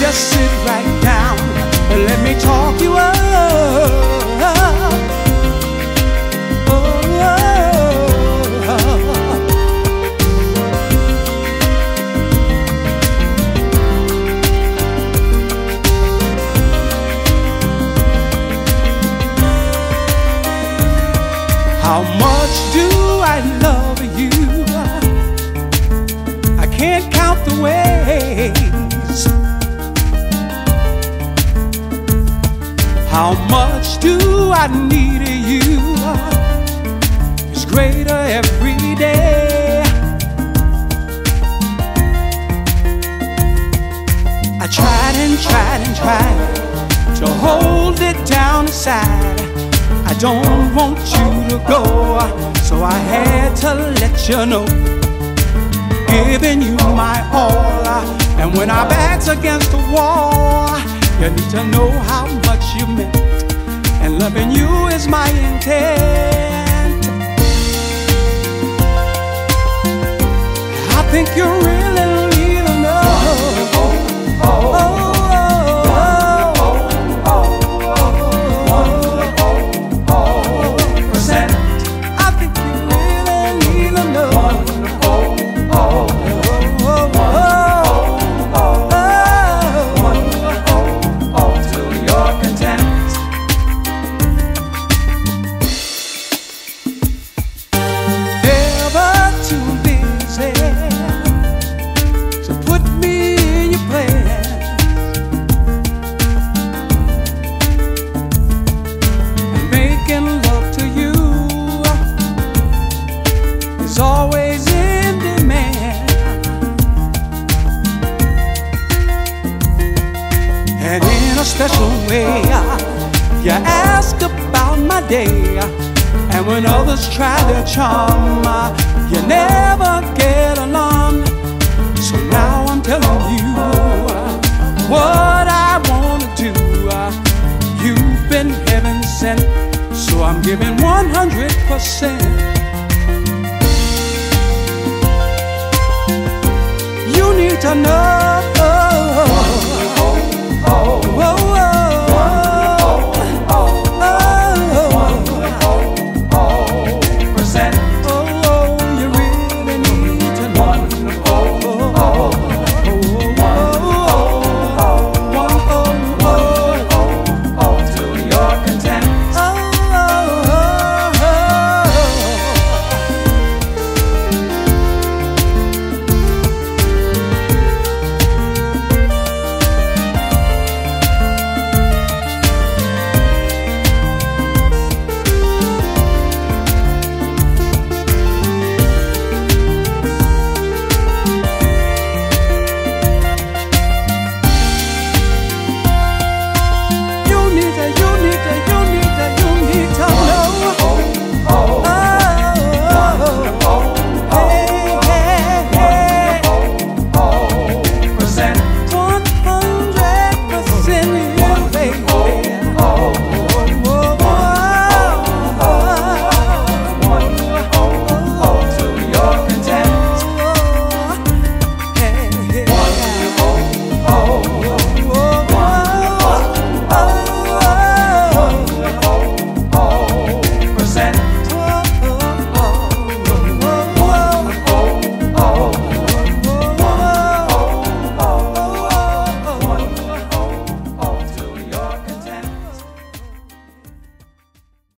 just sit right down and let me talk you up. Oh. How much do How much do I need of you? It's greater every day. I tried and tried and tried to hold it down inside. I don't want you to go, so I had to let you know. Giving you my all, and when our backs against the wall, you need to know how much you meant, and loving you is my intent. I think you really And in a special way, you ask about my day. And when others try their charm, you never get along. So now I'm telling you what I wanna do. You've been heaven sent, so I'm giving 100%.